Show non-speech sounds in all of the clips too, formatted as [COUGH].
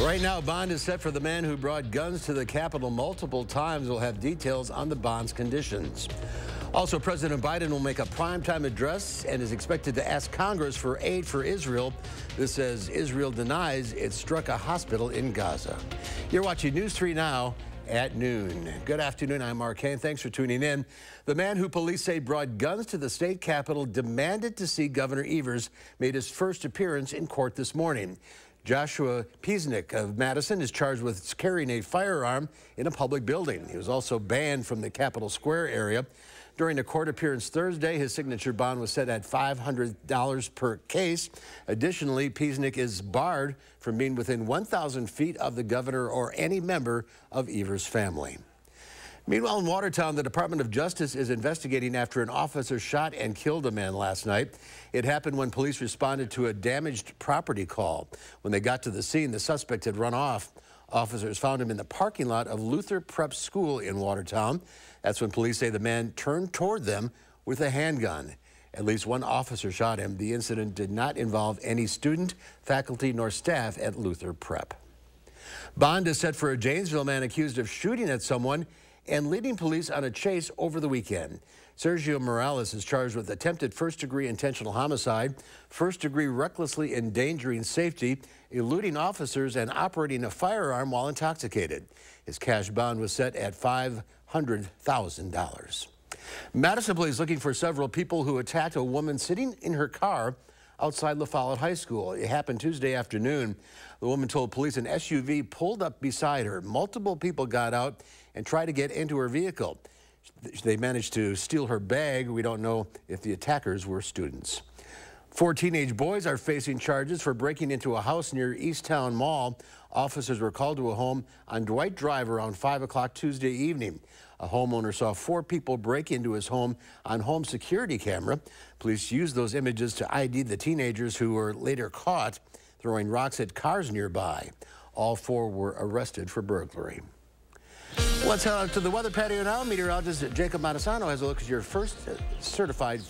Right now, bond is set for the man who brought guns to the Capitol multiple times. We'll have details on the bond's conditions. Also, President Biden will make a primetime address and is expected to ask Congress for aid for Israel. This says Israel denies it struck a hospital in Gaza. You're watching News 3 Now at noon. Good afternoon. I'm Mark Koehn. Thanks for tuning in. The man who police say brought guns to the state capitol demanded to see Governor Evers made his first appearance in court this morning. Joshua Piesnik of Madison is charged with carrying a firearm in a public building. He was also banned from the Capitol Square area. During a court appearance Thursday, his signature bond was set at $500 per case. Additionally, Piesnik is barred from being within 1,000 feet of the governor or any member of Evers' family. Meanwhile, in Watertown, the Department of Justice is investigating after an officer shot and killed a man last night. It happened when police responded to a damaged property call. When they got to the scene, the suspect had run off. Officers found him in the parking lot of Luther Prep School in Watertown. That's when police say the man turned toward them with a handgun. At least one officer shot him. The incident did not involve any student, faculty, nor staff at Luther Prep. Bond is set for a Janesville man accused of shooting at someone and leading police on a chase over the weekend. Sergio Morales is charged with attempted first degree intentional homicide, first degree recklessly endangering safety, eluding officers, and operating a firearm while intoxicated. His cash bond was set at $500,000. Madison police looking for several people who attacked a woman sitting in her car outside La Follette High School. It happened Tuesday afternoon. The woman told police an SUV pulled up beside her. Multiple people got out and tried to get into her vehicle. They managed to steal her bag. We don't know if the attackers were students. Four teenage boys are facing charges for breaking into a house near East Towne Mall. Officers were called to a home on Dwight Drive around 5 o'clock Tuesday evening. A homeowner saw four people break into his home on home security camera. Police used those images to ID the teenagers who were later caught throwing rocks at cars nearby. All four were arrested for burglary. Let's head out to the weather patio now. Meteorologist Jacob Montesano has a look at your first uh, certified,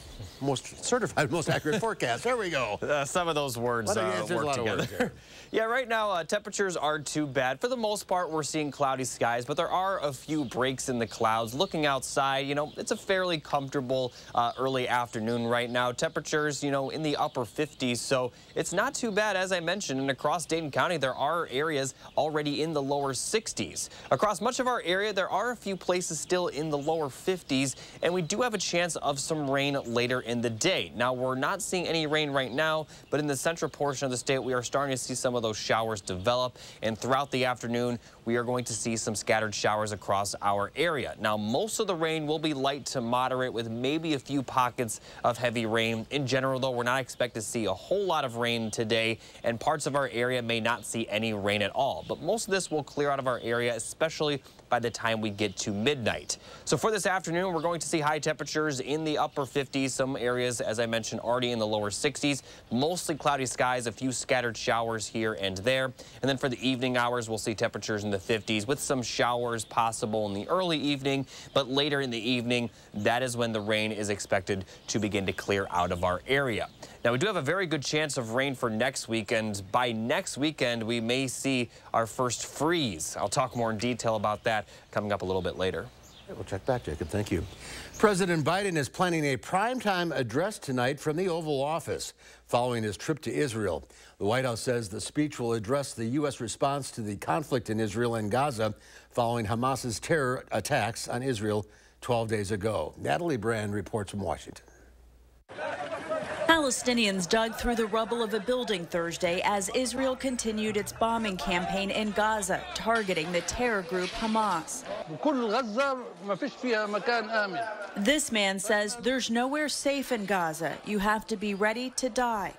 most certified, most accurate forecast. There we go. [LAUGHS] Uh, some of those words uh, work together. [LAUGHS] yeah, right now uh, temperatures aren't too bad. For the most part, we're seeing cloudy skies, but there are a few breaks in the clouds. Looking outside, you know, it's a fairly comfortable uh, early afternoon right now. Temperatures, you know, in the upper 50s, so it's not too bad, as I mentioned. And across Dane County, there are areas already in the lower 60s. Across much of our area, there are a few places still in the lower 50s, and we do have a chance of some rain later in the day. Now, we're not seeing any rain right now, but in the central portion of the state, we are starting to see some of those showers develop, and throughout the afternoon, we are going to see some scattered showers across our area. Now, most of the rain will be light to moderate with maybe a few pockets of heavy rain. In general, though, we're not expected to see a whole lot of rain today, and parts of our area may not see any rain at all. But most of this will clear out of our area, especially by the time we get to midnight. So for this afternoon, we're going to see high temperatures in the upper 50s. Some areas, as I mentioned, already in the lower 60s. Mostly cloudy skies, a few scattered showers here and there. And then for the evening hours, we'll see temperatures in the 50s with some showers possible in the early evening. But later in the evening, that is when the rain is expected to begin to clear out of our area. Now, we do have a very good chance of rain for next weekend. By next weekend, we may see our first freeze. I'll talk more in detail about that coming up a little bit later. We'll check back, Jacob. Thank you. President Biden is planning a primetime address tonight from the Oval Office following his trip to Israel. The White House says the speech will address the U.S. response to the conflict in Israel and Gaza following Hamas's terror attacks on Israel 12 days ago. Natalie Brand reports from Washington. Palestinians dug through the rubble of a building Thursday as Israel continued its bombing campaign in Gaza, targeting the terror group Hamas. This man says there's nowhere safe in Gaza. You have to be ready to die.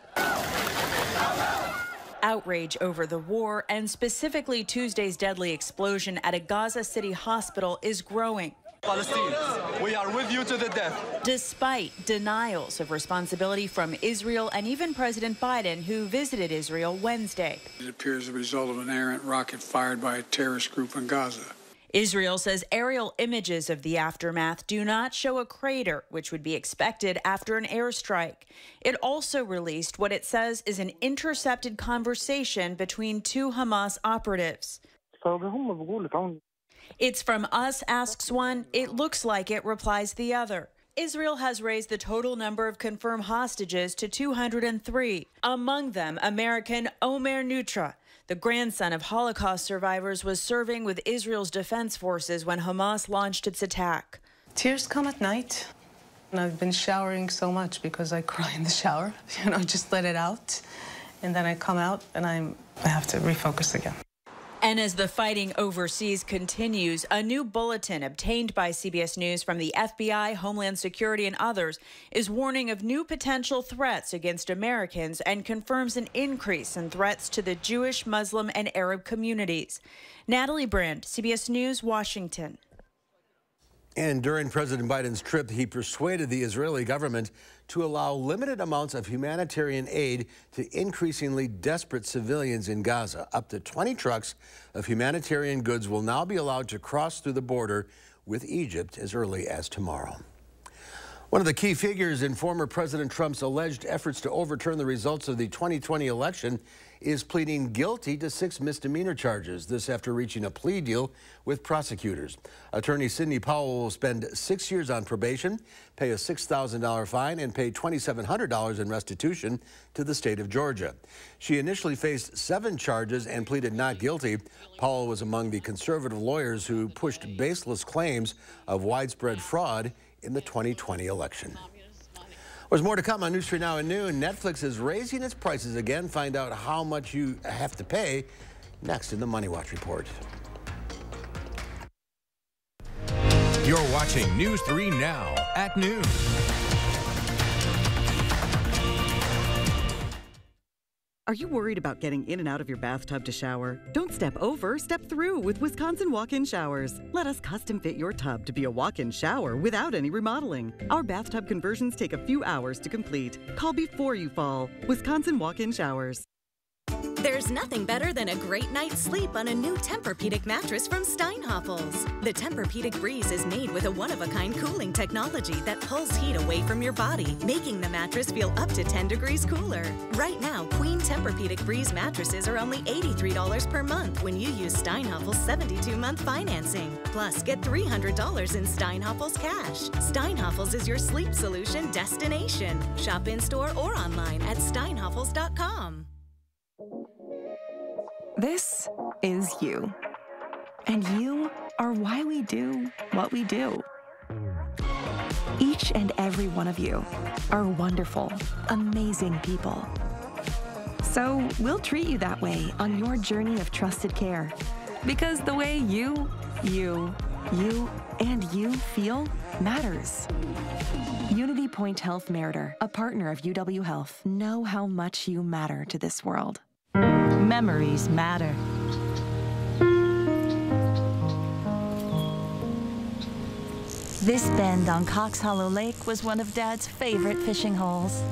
Outrage over the war and specifically Tuesday's deadly explosion at a Gaza City hospital is growing. Palestinians. We are with you to the death. Despite denials of responsibility from Israel and even President Biden, who visited Israel Wednesday. It appears the result of an errant rocket fired by a terrorist group in Gaza. Israel says aerial images of the aftermath do not show a crater, which would be expected after an airstrike. It also released what it says is an intercepted conversation between two Hamas operatives. It's from us, asks one. It looks like it, replies the other. Israel has raised the total number of confirmed hostages to 203, among them American Omer Neutra. The grandson of Holocaust survivors was serving with Israel's defense forces when Hamas launched its attack. Tears come at night. And I've been showering so much because I cry in the shower. [LAUGHS] You know, just let it out. And then I come out and I'm, I have to refocus again. And as the fighting overseas continues, a new bulletin obtained by CBS News from the FBI, Homeland Security, and others is warning of new potential threats against Americans and confirms an increase in threats to the Jewish, Muslim, and Arab communities. Natalie Brand, CBS News, Washington. And during President Biden's trip, he persuaded the Israeli government to allow limited amounts of humanitarian aid to increasingly desperate civilians in Gaza. Up to 20 trucks of humanitarian goods will now be allowed to cross through the border with Egypt as early as tomorrow. One of the key figures in former President Trump's alleged efforts to overturn the results of the 2020 election is pleading guilty to six misdemeanor charges. This after reaching a plea deal with prosecutors. Attorney Sidney Powell will spend six years on probation, pay a $6,000 fine, and pay $2,700 in restitution to the state of Georgia. She initially faced seven charges and pleaded not guilty. Powell was among the conservative lawyers who pushed baseless claims of widespread fraud in the 2020 election. There's more to come on News 3 Now at noon. Netflix is raising its prices again. Find out how much you have to pay next in the Money Watch report. You're watching News 3 Now at noon. Are you worried about getting in and out of your bathtub to shower? Don't step over, step through with Wisconsin Walk In Showers. Let us custom fit your tub to be a walk in shower without any remodeling. Our bathtub conversions take a few hours to complete. Call before you fall. Wisconsin Walk In Showers. There's nothing better than a great night's sleep on a new Tempur-Pedic mattress from Steinhafels. The Tempur-Pedic Breeze is made with a one-of-a-kind cooling technology that pulls heat away from your body, making the mattress feel up to 10 degrees cooler. Right now, Queen Tempur-Pedic Breeze mattresses are only $83 per month when you use Steinhafels 72-month financing. Plus, get $300 in Steinhafels cash. Steinhafels is your sleep solution destination. Shop in-store or online at steinhafels.com. This is you. And you are why we do what we do. Each and every one of you are wonderful, amazing people. So we'll treat you that way on your journey of trusted care. Because the way you, you, you, and you feel matters. Unity Point Health Meriter, a partner of UW Health, know how much you matter to this world. Memories matter. This bend on Cox Hollow Lake was one of Dad's favorite fishing holes.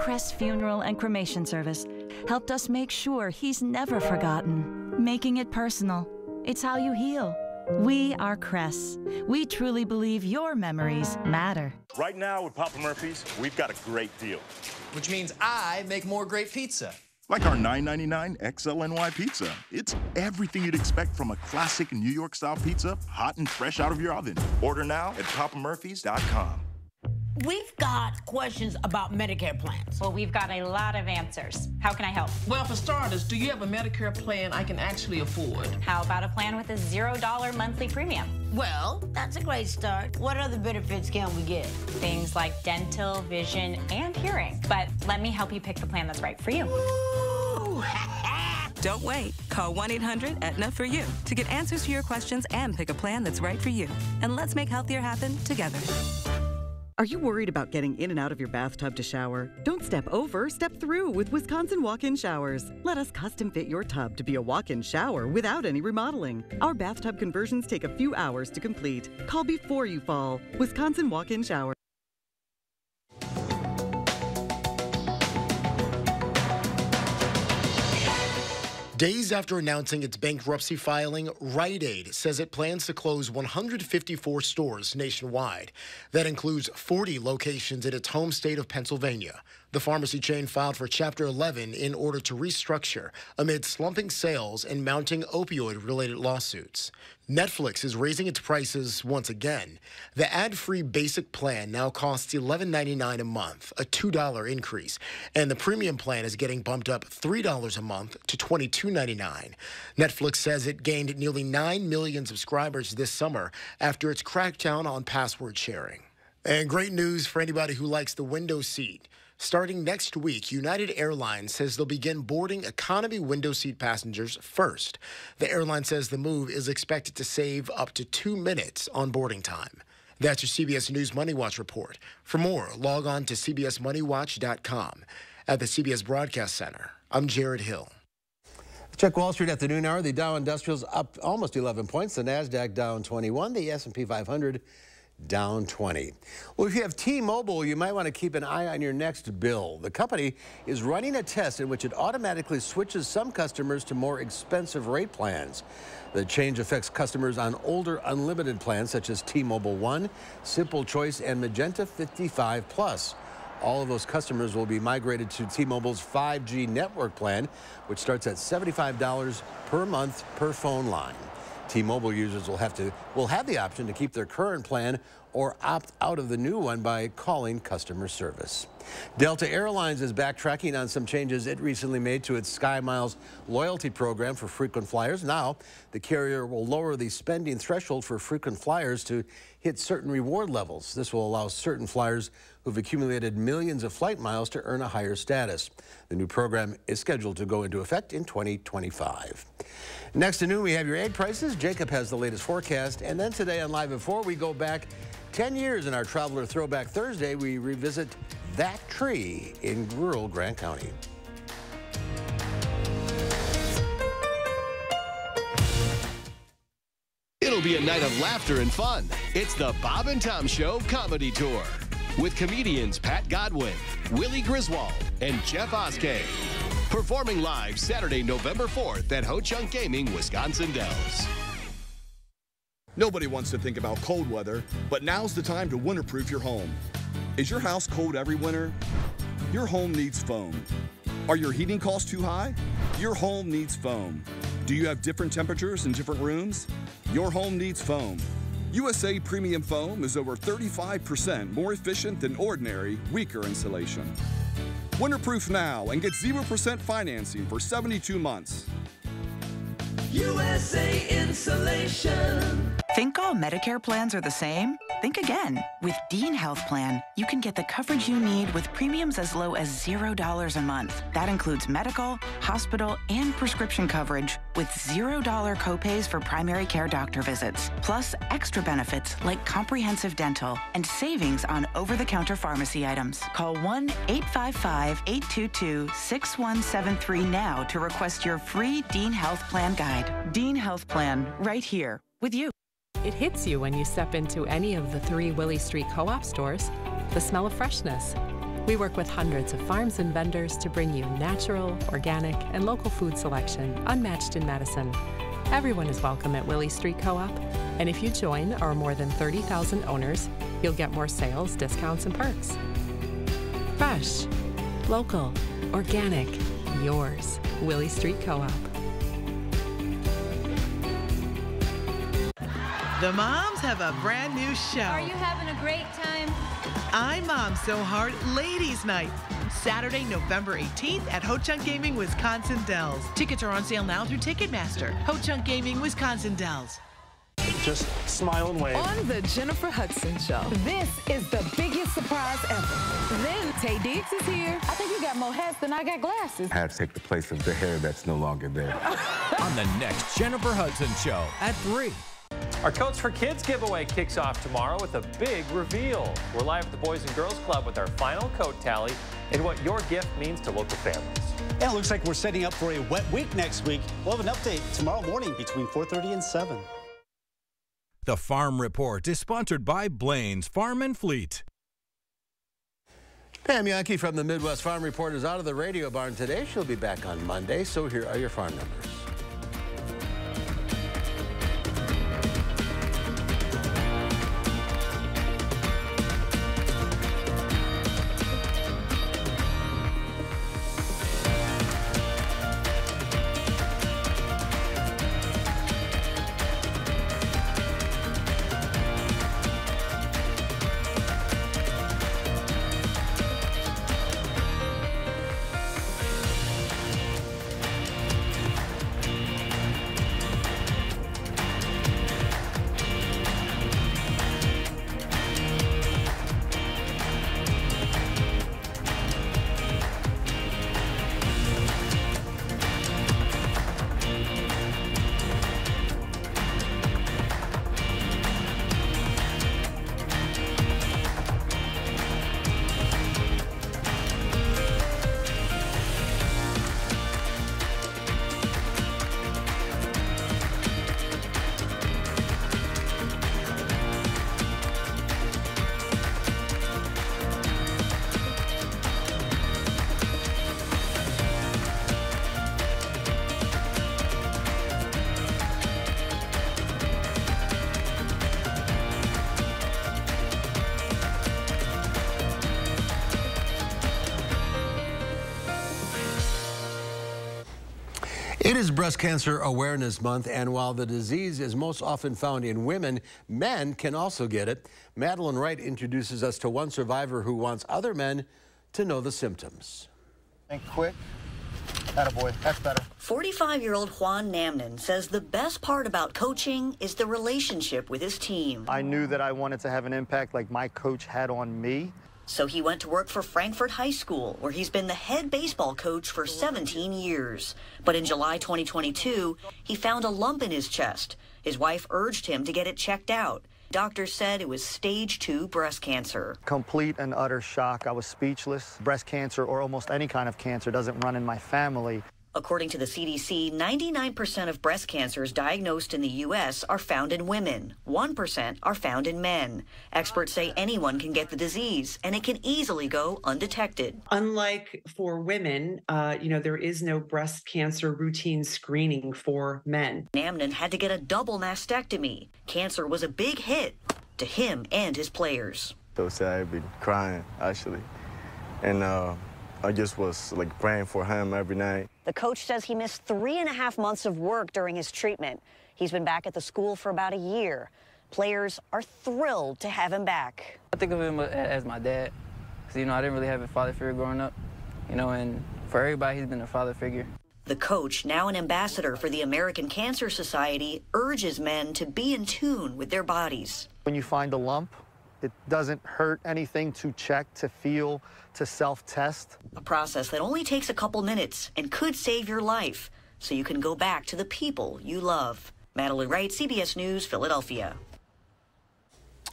Cress Funeral and Cremation Service helped us make sure he's never forgotten, making it personal. It's how you heal. We are Cress. We truly believe your memories matter. Right now with Papa Murphy's, we've got a great deal. Which means I make more great pizza. Like our $9.99 XLNY pizza. It's everything you'd expect from a classic New York style pizza, hot and fresh out of your oven. Order now at papamurphys.com. We've got questions about Medicare plans. Well, we've got a lot of answers. How can I help? Well, for starters, do you have a Medicare plan I can actually afford? How about a plan with a $0 monthly premium? Well, that's a great start. What other benefits can we get? Things like dental, vision, and hearing. But let me help you pick the plan that's right for you. [LAUGHS] Don't wait. Call 1 800 Aetna for you to get answers to your questions and pick a plan that's right for you. And let's make healthier happen together. Are you worried about getting in and out of your bathtub to shower? Don't step over, step through with Wisconsin Walk In Showers. Let us custom fit your tub to be a walk in shower without any remodeling. Our bathtub conversions take a few hours to complete. Call before you fall. Wisconsin Walk In Showers. Days after announcing its bankruptcy filing, Rite Aid says it plans to close 154 stores nationwide. That includes 40 locations in its home state of Pennsylvania. The pharmacy chain filed for Chapter 11 in order to restructure amid slumping sales and mounting opioid related lawsuits. Netflix is raising its prices once again. The ad free basic plan now costs $11.99 a month, a $2 increase, and the premium plan is getting bumped up $3 a month to $22.99. Netflix says it gained nearly 9 million subscribers this summer after its crackdown on password sharing. And great news for anybody who likes the window seat. Starting next week, United Airlines says they'll begin boarding economy window seat passengers first. The airline says the move is expected to save up to two minutes on boarding time. That's your CBS News Money Watch report. For more, log on to CBSMoneyWatch.com. At the CBS Broadcast Center, I'm Jared Hill. Check Wall Street at the noon hour. The Dow Industrials up almost 11 points. The Nasdaq down 21. The S&P 500 down 20. Well, if you have T-Mobile, you might want to keep an eye on your next bill. The company is running a test in which it automatically switches some customers to more expensive rate plans. The change affects customers on older unlimited plans such as T-Mobile One, Simple Choice, and Magenta 55 Plus. All of those customers will be migrated to T-Mobile's 5G network plan, which starts at $75 per month per phone line. T-Mobile users will have to will have the option to keep their current plan or opt out of the new one by calling customer service. Delta Airlines is backtracking on some changes it recently made to its SkyMiles loyalty program for frequent flyers. Now, the carrier will lower the spending threshold for frequent flyers to hit certain reward levels. This will allow certain flyers who've accumulated millions of flight miles to earn a higher status. The new program is scheduled to go into effect in 2025. Next to noon, we have your egg prices. Jacob has the latest forecast. And then today on Live at 4, we go back 10 years in our Traveler Throwback Thursday. We revisit that tree in rural Grant County. It'll be a night of laughter and fun. It's the Bob and Tom Show Comedy Tour with comedians Pat Godwin, Willie Griswold, and Jeff Oskey. Performing live Saturday, November 4th at Ho Chunk Gaming, Wisconsin Dells. Nobody wants to think about cold weather, but now's the time to winterproof your home. Is your house cold every winter? Your home needs foam. Are your heating costs too high? Your home needs foam. Do you have different temperatures in different rooms? Your home needs foam. USA Premium Foam is over 35% more efficient than ordinary, weaker insulation. Winterproof now and get 0% financing for 72 months. USA Insulation. Think all Medicare plans are the same? Think again. With Dean Health Plan, you can get the coverage you need with premiums as low as $0 a month. That includes medical, hospital, and prescription coverage with $0 copays for primary care doctor visits, plus extra benefits like comprehensive dental and savings on over-the-counter pharmacy items. Call 1-855-822-6173 now to request your free Dean Health Plan guide. Dean Health Plan, right here with you. It hits you when you step into any of the three Willie Street co op stores the smell of freshness. We work with hundreds of farms and vendors to bring you natural, organic, and local food selection unmatched in Madison. Everyone is welcome at Willie Street Co op, and if you join our more than 30,000 owners, you'll get more sales, discounts, and perks. Fresh, local, organic, yours. Willie Street Co op. The moms have a brand new show. Are you having a great time? I'm Mom So Hard Ladies Night. Saturday, November 18th at Ho Chunk Gaming, Wisconsin Dells. Tickets are on sale now through Ticketmaster. Ho Chunk Gaming, Wisconsin Dells. Just smile and wave. On the Jennifer Hudson Show. This is the biggest surprise ever. Then Taye Diggs is here. I think you got more hats than I got glasses. I had to take the place of the hair that's no longer there. [LAUGHS] On the next Jennifer Hudson Show at 3. Our Coats for Kids giveaway kicks off tomorrow with a big reveal. We're live at the Boys and Girls Club with our final coat tally and what your gift means to local families. And it looks like we're setting up for a wet week next week. We'll have an update tomorrow morning between 4.30 and 7. The Farm Report is sponsored by Blaine's Farm and Fleet. Pam Jahnke from the Midwest Farm Report is out of the radio barn today. She'll be back on Monday, so here are your farm numbers. It is Breast Cancer Awareness Month, and while the disease is most often found in women, men can also get it. Madeline Wright introduces us to one survivor who wants other men to know the symptoms. Think quick. boy. That's better. 45 year old Juan Namnen says the best part about coaching is the relationship with his team. I knew that I wanted to have an impact like my coach had on me. So he went to work for Frankford High School, where he's been the head baseball coach for 17 years. But in July 2022, he found a lump in his chest. His wife urged him to get it checked out. Doctors said it was stage two breast cancer. Complete and utter shock. I was speechless. Breast cancer or almost any kind of cancer doesn't run in my family. According to the CDC, 99% of breast cancers diagnosed in the U.S. are found in women. 1% are found in men. Experts say anyone can get the disease, and it can easily go undetected. Unlike for women, uh, you know, there is no breast cancer routine screening for men. Namnen had to get a double mastectomy. Cancer was a big hit to him and his players. So sad, I'd be crying, actually. And, uh, I just was like praying for him every night. The coach says he missed three and a half months of work during his treatment. He's been back at the school for about a year. Players are thrilled to have him back. I think of him as my dad. Because, you know, I didn't really have a father figure growing up. You know, and for everybody, he's been a father figure. The coach, now an ambassador for the American Cancer Society, urges men to be in tune with their bodies. When you find a lump, it doesn't hurt anything to check, to feel, to self-test. A process that only takes a couple minutes and could save your life so you can go back to the people you love. Madeline Wright, CBS News, Philadelphia.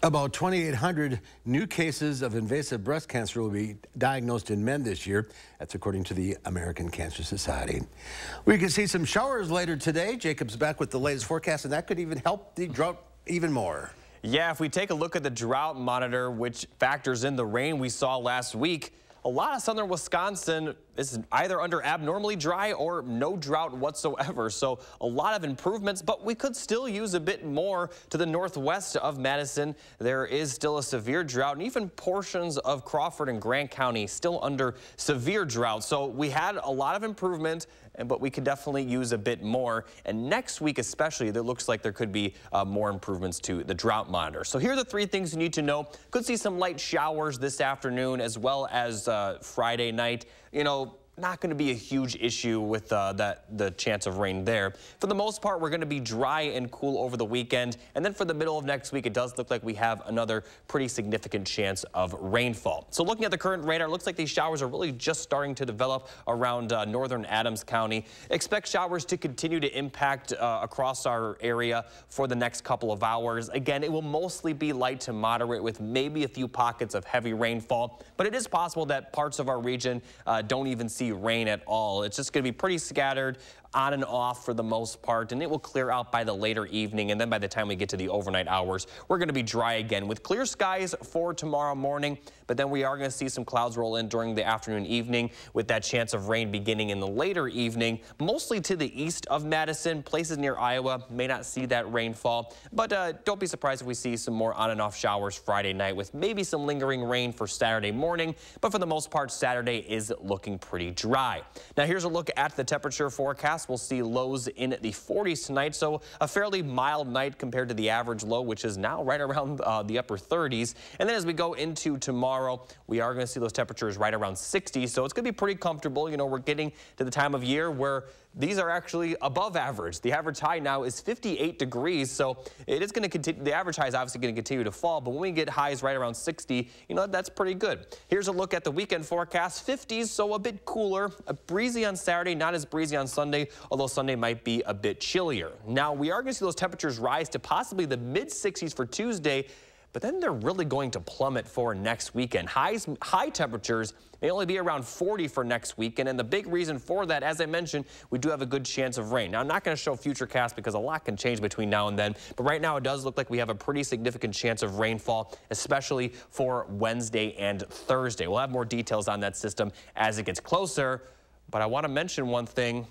About 2,800 new cases of invasive breast cancer will be diagnosed in men this year. That's according to the American Cancer Society. We can see some showers later today. Jacob's back with the latest forecast, and that could even help the drought even more. Yeah, if we take a look at the drought monitor, which factors in the rain we saw last week, a lot of southern Wisconsin is either under abnormally dry or no drought whatsoever. So a lot of improvements, but we could still use a bit more to the northwest of Madison. There is still a severe drought and even portions of Crawford and Grant County still under severe drought. So we had a lot of improvement but we could definitely use a bit more. And next week especially, there looks like there could be uh, more improvements to the drought monitor. So here are the three things you need to know. Could see some light showers this afternoon as well as uh, Friday night. You know, not going to be a huge issue with uh, that the chance of rain there. For the most part, we're going to be dry and cool over the weekend. And then for the middle of next week, it does look like we have another pretty significant chance of rainfall. So looking at the current radar, it looks like these showers are really just starting to develop around uh, northern Adams County. Expect showers to continue to impact uh, across our area for the next couple of hours. Again, it will mostly be light to moderate with maybe a few pockets of heavy rainfall, but it is possible that parts of our region uh, don't even see see rain at all. It's just going to be pretty scattered. On and off for the most part, and it will clear out by the later evening. And then by the time we get to the overnight hours, we're going to be dry again with clear skies for tomorrow morning. But then we are going to see some clouds roll in during the afternoon evening with that chance of rain beginning in the later evening, mostly to the east of Madison. Places near Iowa may not see that rainfall, but uh, don't be surprised if we see some more on and off showers Friday night with maybe some lingering rain for Saturday morning. But for the most part, Saturday is looking pretty dry. Now here's a look at the temperature forecast. We'll see lows in the 40s tonight, so a fairly mild night compared to the average low, which is now right around uh, the upper 30s. And then as we go into tomorrow, we are going to see those temperatures right around 60, so it's going to be pretty comfortable. You know, we're getting to the time of year where these are actually above average. The average high now is 58 degrees, so it is going to continue. The average high is obviously going to continue to fall, but when we get highs right around 60, you know, that's pretty good. Here's a look at the weekend forecast. 50s, so a bit cooler. A breezy on Saturday, not as breezy on Sunday, although Sunday might be a bit chillier. Now, we are going to see those temperatures rise to possibly the mid 60s for Tuesday but then they're really going to plummet for next weekend. Highs, high temperatures may only be around 40 for next weekend, and the big reason for that, as I mentioned, we do have a good chance of rain. Now, I'm not going to show future cast because a lot can change between now and then, but right now it does look like we have a pretty significant chance of rainfall, especially for Wednesday and Thursday. We'll have more details on that system as it gets closer, but I want to mention one thing.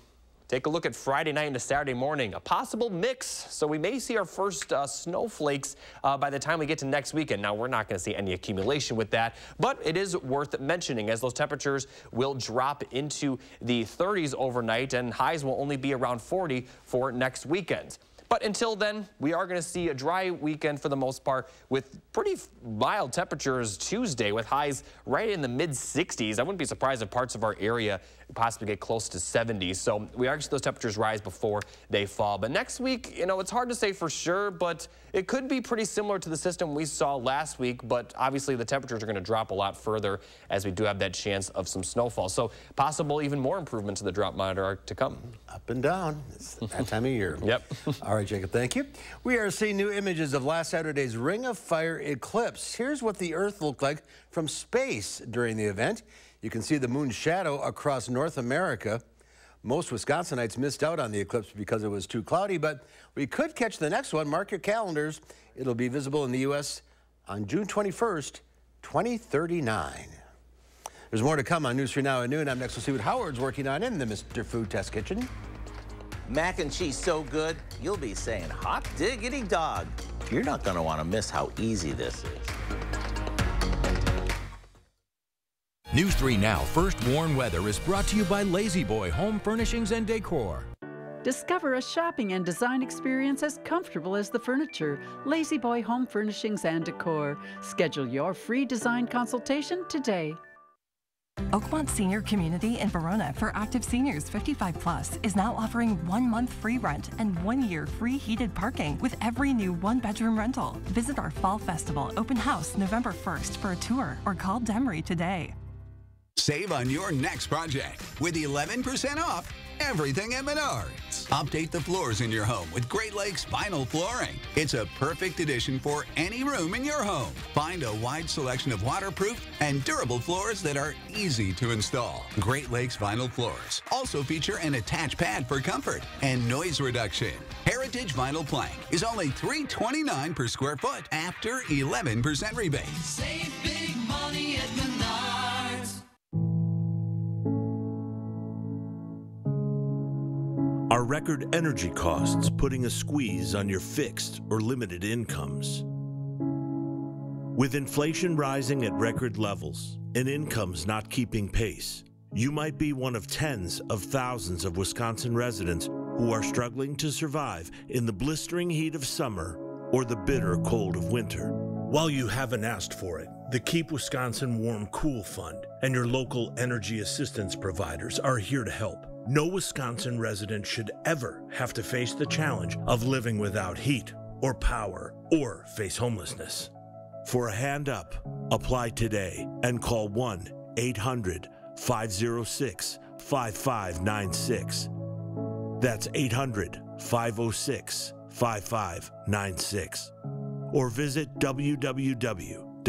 Take a look at Friday night into Saturday morning. A possible mix, so we may see our first uh, snowflakes uh, by the time we get to next weekend. Now, we're not going to see any accumulation with that, but it is worth mentioning as those temperatures will drop into the 30s overnight and highs will only be around 40 for next weekend. But until then, we are going to see a dry weekend for the most part with pretty mild temperatures Tuesday with highs right in the mid 60s. I wouldn't be surprised if parts of our area possibly get close to 70. So we are see those temperatures rise before they fall. But next week, you know, it's hard to say for sure, but it could be pretty similar to the system we saw last week. But obviously the temperatures are going to drop a lot further as we do have that chance of some snowfall. So possible even more improvements to the drought monitor are to come. Up and down. It's that [LAUGHS] time of year. yep. [LAUGHS] All right, Jacob, thank you. We are seeing new images of last Saturday's Ring of Fire eclipse. Here's what the Earth looked like from space during the event. You can see the moon's shadow across North America. Most Wisconsinites missed out on the eclipse because it was too cloudy, but we could catch the next one. Mark your calendars. It'll be visible in the U.S. on June 21st, 2039. There's more to come on News 3 Now at noon. I'm next. We'll see what Howard's working on in the Mr. Food Test Kitchen. Mac and cheese so good, you'll be saying, hot diggity dog. You're not going to want to miss how easy this is. News 3 Now First Warn Weather is brought to you by La-Z-Boy Home Furnishings and Decor. Discover a shopping and design experience as comfortable as the furniture. La-Z-Boy Home Furnishings and Decor. Schedule your free design consultation today. Oakmont Senior Community in Verona for active seniors 55 plus is now offering one month free rent and one year free heated parking with every new one bedroom rental. Visit our Fall Festival open house November 1st for a tour or call Demery today. Save on your next project with 11% off everything at Menards. Update the floors in your home with Great Lakes vinyl flooring. It's a perfect addition for any room in your home. Find a wide selection of waterproof and durable floors that are easy to install. Great Lakes vinyl floors also feature an attached pad for comfort and noise reduction. Heritage vinyl plank is only 329 per square foot after 11% rebate. Save big money at Are record energy costs putting a squeeze on your fixed or limited incomes? With inflation rising at record levels and incomes not keeping pace, you might be one of tens of thousands of Wisconsin residents who are struggling to survive in the blistering heat of summer or the bitter cold of winter. While you haven't asked for it, the Keep Wisconsin Warm Cool Fund and your local energy assistance providers are here to help. No Wisconsin resident should ever have to face the challenge of living without heat or power or face homelessness. For a hand up, apply today and call 1 800 506 5596. That's 800 506 5596. Or visit www.kwwf.org.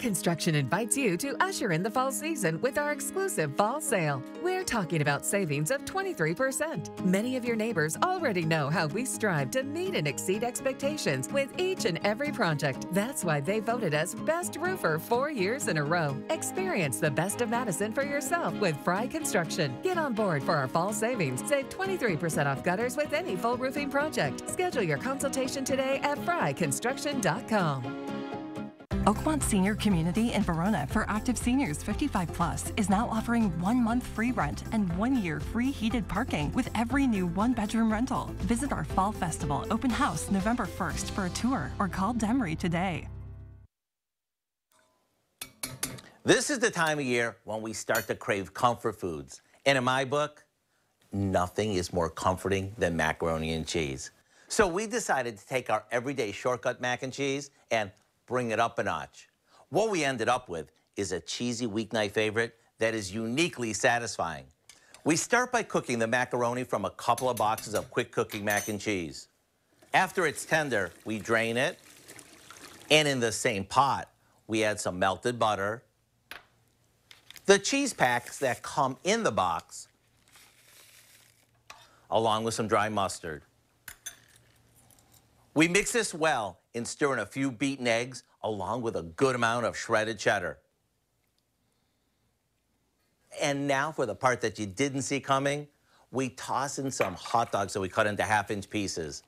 Construction invites you to usher in the fall season with our exclusive fall sale. We're talking about savings of 23%. Many of your neighbors already know how we strive to meet and exceed expectations with each and every project. That's why they voted us Best Roofer four years in a row. Experience the best of Madison for yourself with Fry Construction. Get on board for our fall savings. Save 23% off gutters with any full roofing project. Schedule your consultation today at fryconstruction.com. Oakmont Senior Community in Verona for active seniors 55 plus is now offering one month free rent and one year free heated parking with every new one bedroom rental. Visit our Fall Festival open house November 1st for a tour or call Demery today. This is the time of year when we start to crave comfort foods. And in my book, nothing is more comforting than macaroni and cheese. So we decided to take our everyday shortcut mac and cheese and bring it up a notch. What we ended up with is a cheesy weeknight favorite that is uniquely satisfying. We start by cooking the macaroni from a couple of boxes of quick cooking mac and cheese. After it's tender, we drain it, and in the same pot, we add some melted butter, the cheese packs that come in the box, along with some dry mustard. We mix this well and stir in a few beaten eggs along with a good amount of shredded cheddar. And now for the part that you didn't see coming, we toss in some hot dogs that we cut into half inch pieces.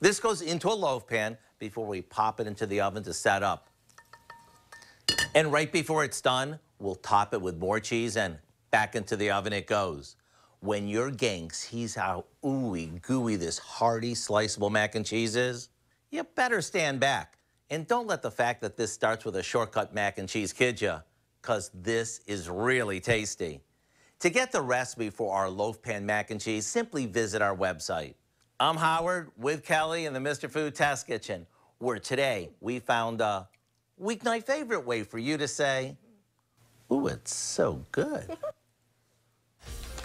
This goes into a loaf pan before we pop it into the oven to set up. And right before it's done, we'll top it with more cheese and back into the oven it goes. When your gang sees how ooey gooey this hearty sliceable mac and cheese is, you better stand back. And don't let the fact that this starts with a shortcut mac and cheese kid you, because this is really tasty. To get the recipe for our loaf pan mac and cheese, simply visit our website. I'm Howard with Kelly in the Mr. Food Test Kitchen, where today we found a weeknight favorite way for you to say, ooh, it's so good. [LAUGHS]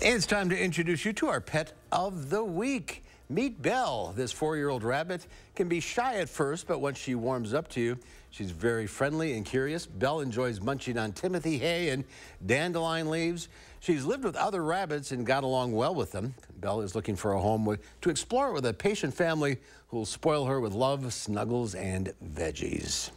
It's time to introduce you to our pet of the week. Meet Belle. This four-year-old rabbit can be shy at first, but once she warms up to you, she's very friendly and curious. Belle enjoys munching on Timothy hay and dandelion leaves. She's lived with other rabbits and got along well with them. Belle is looking for a home with, to explore with a patient family who will spoil her with love, snuggles, and veggies.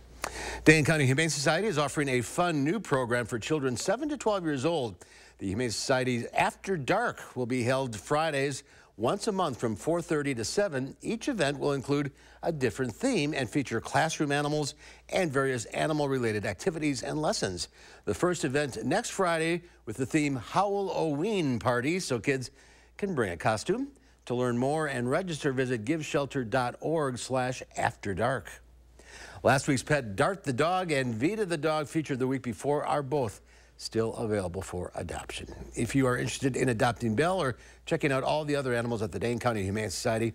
Dane County Humane Society is offering a fun new program for children 7 to 12 years old. The Humane Society's After Dark will be held Fridays once a month from 4.30 to 7. Each event will include a different theme and feature classroom animals and various animal-related activities and lessons. The first event next Friday with the theme Howl-O-Ween Party, so kids can bring a costume. To learn more and register, visit giveshelter.org slash after dark. Last week's pet, Dart the dog and Vita the dog, featured the week before, are both still available for adoption. If you are interested in adopting Belle or checking out all the other animals at the Dane County Humane Society,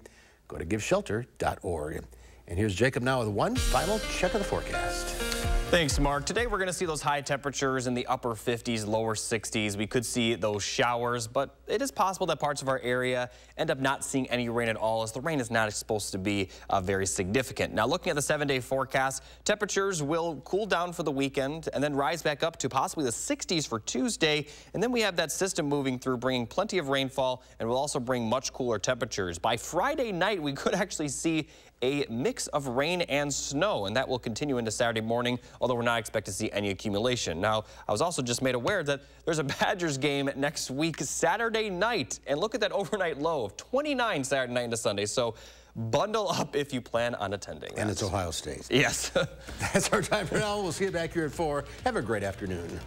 go to giveshelter.org. And here's Jacob now with one final check of the forecast. Thanks, Mark. Today we're going to see those high temperatures in the upper 50s, lower 60s. We could see those showers, but it is possible that parts of our area end up not seeing any rain at all as the rain is not supposed to be uh, very significant. Now, looking at the seven-day forecast, temperatures will cool down for the weekend and then rise back up to possibly the 60s for Tuesday. And then we have that system moving through, bringing plenty of rainfall and will also bring much cooler temperatures. By Friday night, we could actually see a mix of rain and snow, and that will continue into Saturday morning, although we're not expected to see any accumulation. Now, I was also just made aware that there's a Badgers game next week, Saturday night, and look at that [LAUGHS] overnight low of 29 Saturday night into Sunday. So bundle up if you plan on attending. And it's Ohio State. Yes. [LAUGHS] That's our time for now. We'll see you back here at 4. Have a great afternoon.